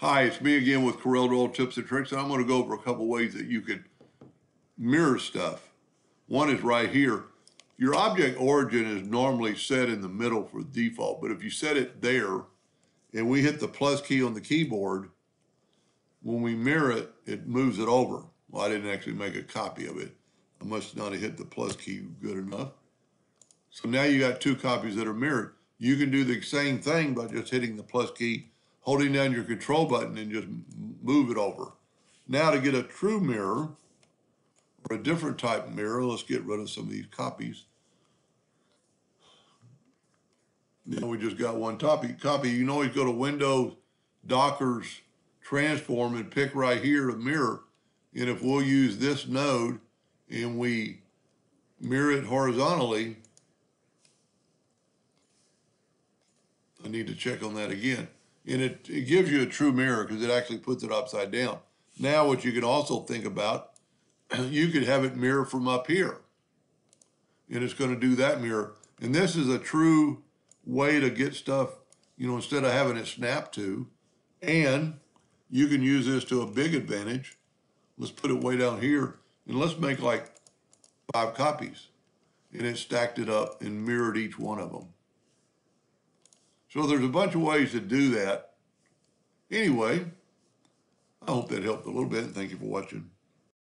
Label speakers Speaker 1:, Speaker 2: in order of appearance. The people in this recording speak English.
Speaker 1: Hi, it's me again with Corel Draw Tips and Tricks, and I'm going to go over a couple ways that you could mirror stuff. One is right here. Your object origin is normally set in the middle for default, but if you set it there and we hit the plus key on the keyboard, when we mirror it, it moves it over. Well, I didn't actually make a copy of it. I must not have hit the plus key good enough. So now you got two copies that are mirrored. You can do the same thing by just hitting the plus key, holding down your control button and just move it over. Now to get a true mirror or a different type of mirror, let's get rid of some of these copies. Now we just got one copy. Copy. You can always go to Windows, Dockers, Transform, and pick right here a mirror. And if we'll use this node and we mirror it horizontally, I need to check on that again. And it, it gives you a true mirror because it actually puts it upside down. Now, what you can also think about, you could have it mirror from up here. And it's going to do that mirror. And this is a true way to get stuff, you know, instead of having it snap to. And you can use this to a big advantage. Let's put it way down here and let's make like five copies. And it stacked it up and mirrored each one of them. So there's a bunch of ways to do that. Anyway, I hope that helped a little bit. Thank you for watching.